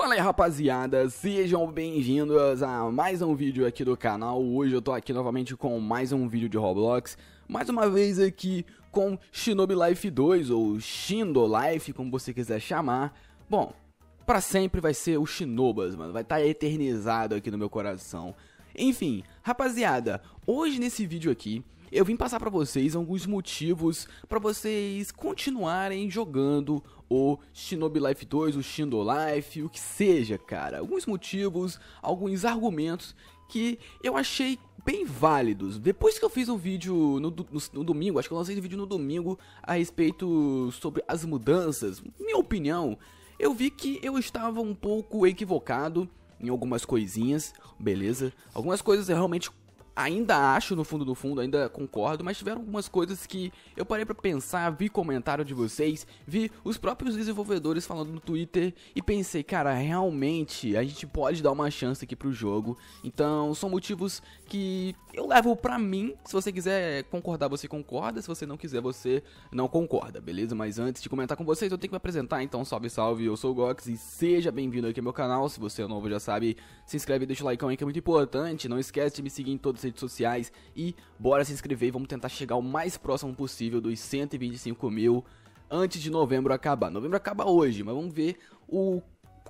Fala aí rapaziada, sejam bem-vindos a mais um vídeo aqui do canal. Hoje eu tô aqui novamente com mais um vídeo de Roblox Mais uma vez aqui com Shinobi Life 2 ou Shindo Life, como você quiser chamar. Bom, pra sempre vai ser o Shinobas, mano, vai estar tá eternizado aqui no meu coração Enfim, rapaziada, hoje nesse vídeo aqui eu vim passar para vocês alguns motivos para vocês continuarem jogando o Shinobi Life 2, o Shindo Life, o que seja, cara. Alguns motivos, alguns argumentos que eu achei bem válidos. Depois que eu fiz um vídeo no, no, no, domingo, acho que eu lancei um vídeo no domingo a respeito sobre as mudanças, minha opinião, eu vi que eu estava um pouco equivocado em algumas coisinhas, beleza? Algumas coisas eu realmente ainda acho no fundo do fundo, ainda concordo, mas tiveram algumas coisas que eu parei para pensar, vi comentário de vocês, vi os próprios desenvolvedores falando no Twitter e pensei, cara, realmente a gente pode dar uma chance aqui pro jogo. Então, são motivos que eu levo pra mim. Se você quiser concordar, você concorda, se você não quiser, você não concorda, beleza? Mas antes de comentar com vocês, eu tenho que me apresentar, então salve, salve, eu sou o Gox e seja bem-vindo aqui ao meu canal. Se você é novo, já sabe, se inscreve e deixa o like aí que é muito importante. Não esquece de me seguir em todos redes sociais e bora se inscrever vamos tentar chegar o mais próximo possível dos 125 mil antes de novembro acabar. Novembro acaba hoje, mas vamos ver o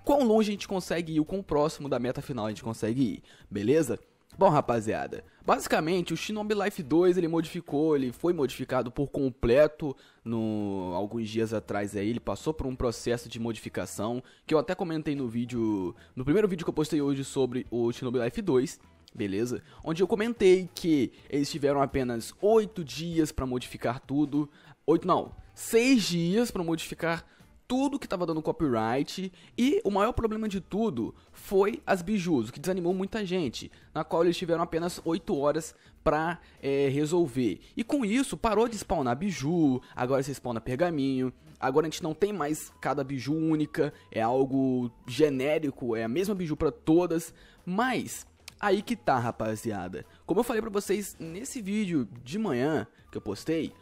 quão longe a gente consegue ir, o quão próximo da meta final a gente consegue ir, beleza? Bom, rapaziada, basicamente o Shinobi Life 2 ele modificou, ele foi modificado por completo no alguns dias atrás aí, ele passou por um processo de modificação que eu até comentei no vídeo, no primeiro vídeo que eu postei hoje sobre o Shinobi Life 2 beleza? Onde eu comentei que eles tiveram apenas 8 dias para modificar tudo, 8 não, 6 dias para modificar tudo que estava dando copyright e o maior problema de tudo foi as bijus, o que desanimou muita gente, na qual eles tiveram apenas 8 horas para é, resolver. E com isso parou de spawnar biju, agora se spawna pergaminho, agora a gente não tem mais cada biju única, é algo genérico, é a mesma biju para todas, mas Aí que tá, rapaziada. Como eu falei pra vocês nesse vídeo de manhã que eu postei,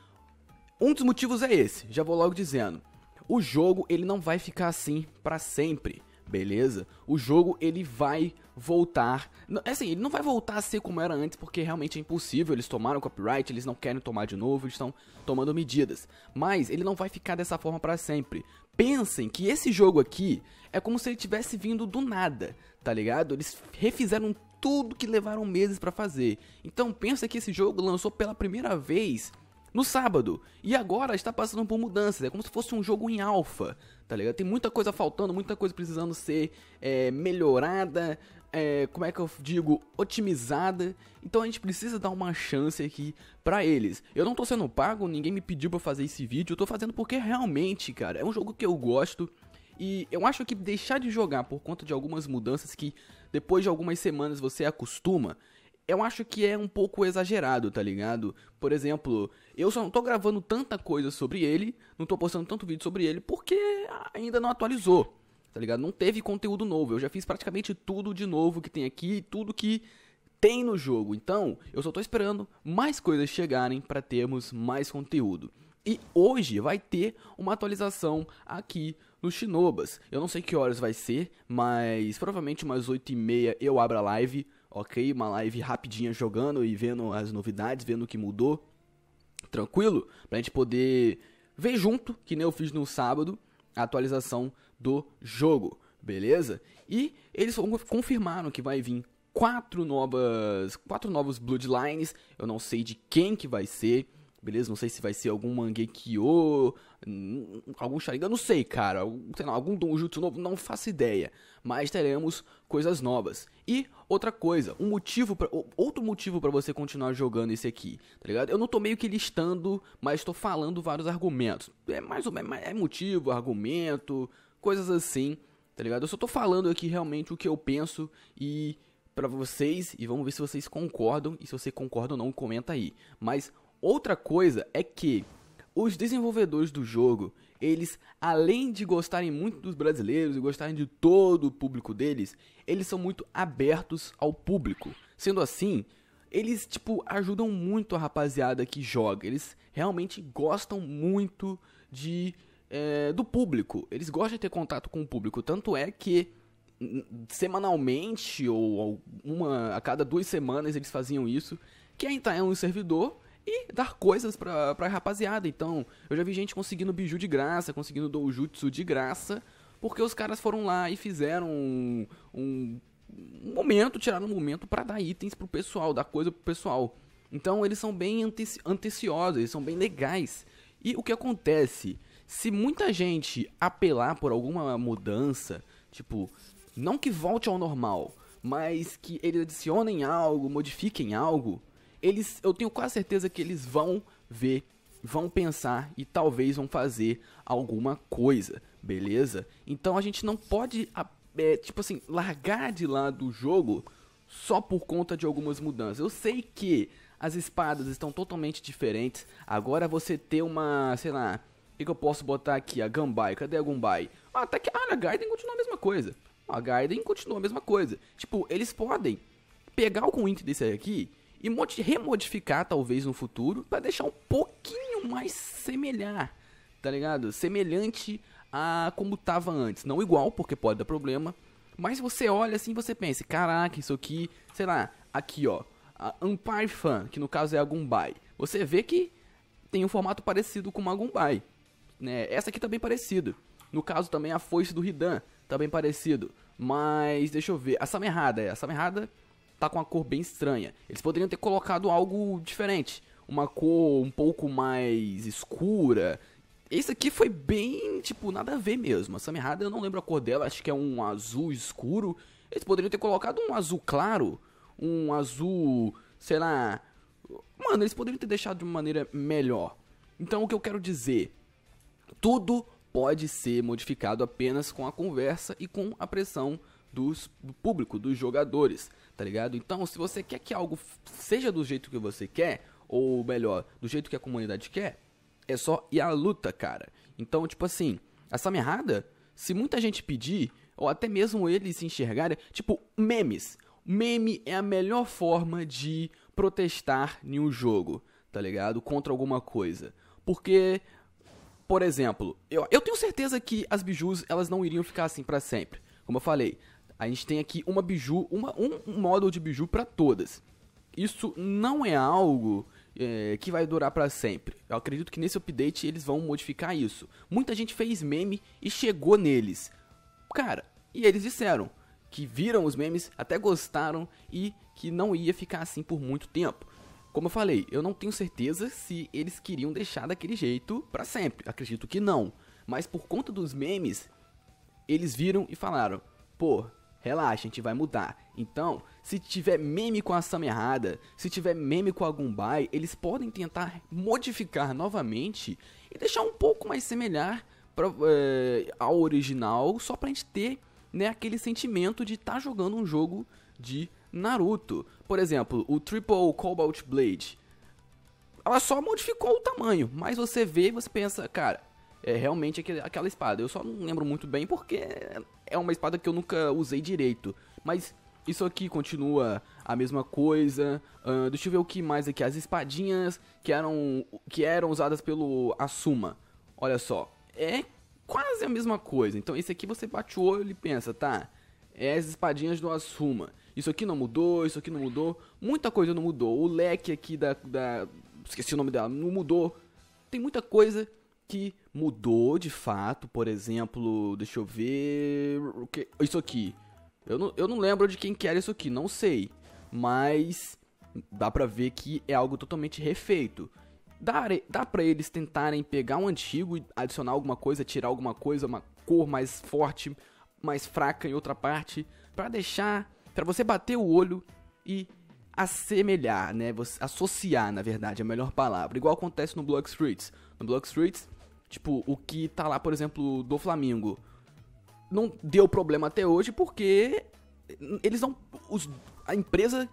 um dos motivos é esse, já vou logo dizendo. O jogo, ele não vai ficar assim para sempre, beleza? O jogo, ele vai voltar... Assim, ele não vai voltar a ser como era antes, porque realmente é impossível. Eles tomaram copyright, eles não querem tomar de novo, eles estão tomando medidas. Mas ele não vai ficar dessa forma para sempre. Pensem que esse jogo aqui é como se ele tivesse vindo do nada, tá ligado? Eles refizeram tudo que levaram meses para fazer. Então pensa que esse jogo lançou pela primeira vez no sábado e agora está passando por mudanças. É como se fosse um jogo em alfa, tá ligado? Tem muita coisa faltando, muita coisa precisando ser é, melhorada, é, como é que eu digo, otimizada. Então a gente precisa dar uma chance aqui para eles. Eu não tô sendo pago, ninguém me pediu para fazer esse vídeo, eu tô fazendo porque realmente, cara, é um jogo que eu gosto. E eu acho que deixar de jogar por conta de algumas mudanças que depois de algumas semanas você acostuma, eu acho que é um pouco exagerado, tá ligado? Por exemplo, eu só não tô gravando tanta coisa sobre ele, não tô postando tanto vídeo sobre ele porque ainda não atualizou, tá ligado? Não teve conteúdo novo. Eu já fiz praticamente tudo de novo que tem aqui, tudo que tem no jogo. Então, eu só tô esperando mais coisas chegarem para termos mais conteúdo. E hoje vai ter uma atualização aqui no Shinobas. Eu não sei que horas vai ser, mas provavelmente umas 8 e meia eu abro a live, ok? Uma live rapidinha jogando e vendo as novidades, vendo o que mudou. Tranquilo? Pra gente poder ver junto, que nem eu fiz no sábado, a atualização do jogo, beleza? E eles confirmaram que vai vir quatro novas, quatro novos Bloodlines. Eu não sei de quem que vai ser beleza? Não sei se vai ser algum Mangekyo, algum Sharingan, não sei, cara. Sei lá, algum Donjutsu novo, não faço ideia. Mas teremos coisas novas. E outra coisa, um motivo pra, outro motivo para você continuar jogando esse aqui, tá ligado? Eu não tô meio que listando, mas tô falando vários argumentos. É mais ou menos, é motivo, argumento, coisas assim, tá ligado? Eu só tô falando aqui realmente o que eu penso e para vocês e vamos ver se vocês concordam e se você concorda ou não, comenta aí. Mas Outra coisa é que os desenvolvedores do jogo, eles, além de gostarem muito dos brasileiros e gostarem de todo o público deles, eles são muito abertos ao público. Sendo assim, eles, tipo, ajudam muito a rapaziada que joga. Eles realmente gostam muito de é, do público. Eles gostam de ter contato com o público. Tanto é que semanalmente ou uma a cada duas semanas eles faziam isso, que é entrar em um servidor e dar coisas pra, pra rapaziada. Então, eu já vi gente conseguindo biju de graça, conseguindo doujutsu de graça, porque os caras foram lá e fizeram um, um, momento, tiraram um momento para dar itens pro pessoal, dar coisa pro pessoal. Então, eles são bem anteci anteciosos, eles são bem legais. E o que acontece? Se muita gente apelar por alguma mudança, tipo, não que volte ao normal, mas que eles adicionem algo, modifiquem algo, eles, eu tenho quase certeza que eles vão ver, vão pensar e talvez vão fazer alguma coisa, beleza? Então a gente não pode, é, tipo assim, largar de lado o jogo só por conta de algumas mudanças. Eu sei que as espadas estão totalmente diferentes. Agora você ter uma, sei lá, o que, eu posso botar aqui? A Gambai, cadê a Gumbai? Ah, até que ah, a Gaiden continua a mesma coisa. A Gaiden continua a mesma coisa. Tipo, eles podem pegar algum item desse aqui e remodificar talvez no futuro para deixar um pouquinho mais semelhar, tá ligado? Semelhante a como tava antes, não igual, porque pode dar problema, mas você olha assim, você pensa, caraca, isso aqui, sei lá, aqui ó, a Empire Fan, que no caso é a Gumbai. Você vê que tem um formato parecido com uma Gumbai, né? Essa aqui tá bem parecido. No caso também a foice do Hidan, tá bem parecido. Mas deixa eu ver, a Samerrada, é, a Samerrada tá com uma cor bem estranha. Eles poderiam ter colocado algo diferente, uma cor um pouco mais escura. Esse aqui foi bem, tipo, nada a ver mesmo. A Samerrada, eu não lembro a cor dela, acho que é um azul escuro. Eles poderiam ter colocado um azul claro, um azul, sei lá. Mano, eles poderiam ter deixado de uma maneira melhor. Então, o que eu quero dizer, tudo pode ser modificado apenas com a conversa e com a pressão dos, do público, dos jogadores, tá ligado? Então, se você quer que algo seja do jeito que você quer, ou melhor, do jeito que a comunidade quer, é só ir à luta, cara. Então, tipo assim, essa merrada, se muita gente pedir, ou até mesmo eles se enxergarem, tipo, memes. Meme é a melhor forma de protestar em um jogo, tá ligado? Contra alguma coisa. Porque, por exemplo, eu, eu tenho certeza que as bijus, elas não iriam ficar assim para sempre. Como eu falei, a gente tem aqui uma biju, uma, um, módulo de biju para todas. Isso não é algo é, que vai durar para sempre. Eu acredito que nesse update eles vão modificar isso. Muita gente fez meme e chegou neles. Cara, e eles disseram que viram os memes, até gostaram e que não ia ficar assim por muito tempo. Como eu falei, eu não tenho certeza se eles queriam deixar daquele jeito para sempre. Acredito que não. Mas por conta dos memes, eles viram e falaram: pô, Relaxa, a gente vai mudar. Então, se tiver meme com a ação errada, se tiver meme com a Gumbai, eles podem tentar modificar novamente e deixar um pouco mais semelhar pra, é, ao original, só pra gente ter né, aquele sentimento de estar tá jogando um jogo de Naruto. Por exemplo, o Triple Cobalt Blade. Ela só modificou o tamanho, mas você vê e você pensa, cara, é realmente aquele, aquela espada. Eu só não lembro muito bem porque é uma espada que eu nunca usei direito. Mas isso aqui continua a mesma coisa. Uh, deixa eu ver o que mais aqui. As espadinhas que eram, que eram usadas pelo Asuma. Olha só. É quase a mesma coisa. Então esse aqui você bate o olho e pensa, tá? É as espadinhas do Asuma. Isso aqui não mudou, isso aqui não mudou. Muita coisa não mudou. O leque aqui da, da... Esqueci o nome dela. Não mudou. Tem muita coisa que mudou de fato, por exemplo, deixa eu ver, o que, isso aqui. Eu não, eu não lembro de quem que era isso aqui, não sei, mas dá pra ver que é algo totalmente refeito. Dá, dá pra eles tentarem pegar um antigo e adicionar alguma coisa, tirar alguma coisa, uma cor mais forte, mais fraca em outra parte, para deixar, para você bater o olho e assemelhar, né? Você, associar, na verdade, é a melhor palavra. Igual acontece no Block Streets. No Block Streets, Tipo, o que tá lá, por exemplo, do Flamengo. Não deu problema até hoje porque eles não. Os, a empresa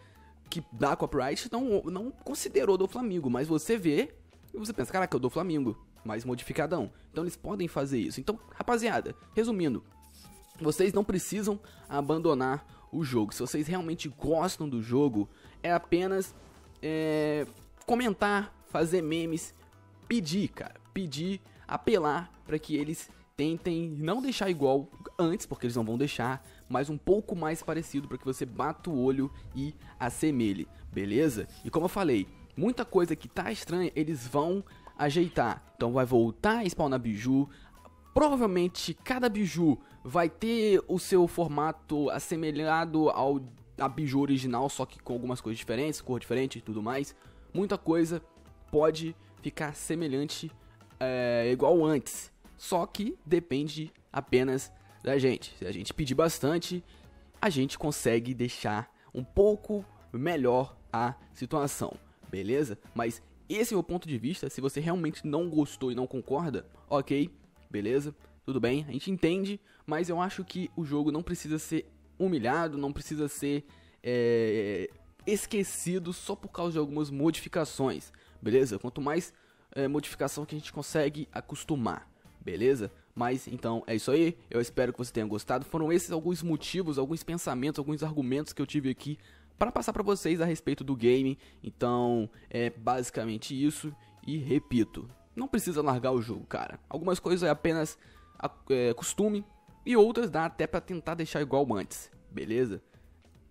que dá copyright não, não considerou do Flamengo, mas você vê e você pensa, caraca, eu dou Flamengo, mais modificadão. Então eles podem fazer isso. Então, rapaziada, resumindo, vocês não precisam abandonar o jogo. Se vocês realmente gostam do jogo, é apenas é, comentar, fazer memes, pedir, cara, pedir apelar para que eles tentem não deixar igual antes, porque eles não vão deixar, mas um pouco mais parecido para que você bata o olho e assemelhe, beleza? E como eu falei, muita coisa que tá estranha, eles vão ajeitar. Então vai voltar a spawnar biju. Provavelmente cada biju vai ter o seu formato assemelhado ao a biju original, só que com algumas coisas diferentes, cor diferente e tudo mais. Muita coisa pode ficar semelhante, é, igual antes. Só que depende apenas da gente. Se a gente pedir bastante, a gente consegue deixar um pouco melhor a situação, beleza? Mas esse é o ponto de vista. Se você realmente não gostou e não concorda, ok, beleza, tudo bem, a gente entende, mas eu acho que o jogo não precisa ser humilhado, não precisa ser é, esquecido só por causa de algumas modificações, beleza? Quanto mais é, modificação que a gente consegue acostumar, beleza? Mas então é isso aí, eu espero que você tenha gostado. Foram esses alguns motivos, alguns pensamentos, alguns argumentos que eu tive aqui para passar para vocês a respeito do game. Então é basicamente isso. E repito, não precisa largar o jogo, cara. Algumas coisas é apenas é, costume e outras dá até para tentar deixar igual antes, beleza?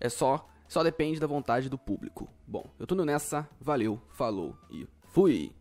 É só, só depende da vontade do público. Bom, eu tô nessa, valeu, falou e fui!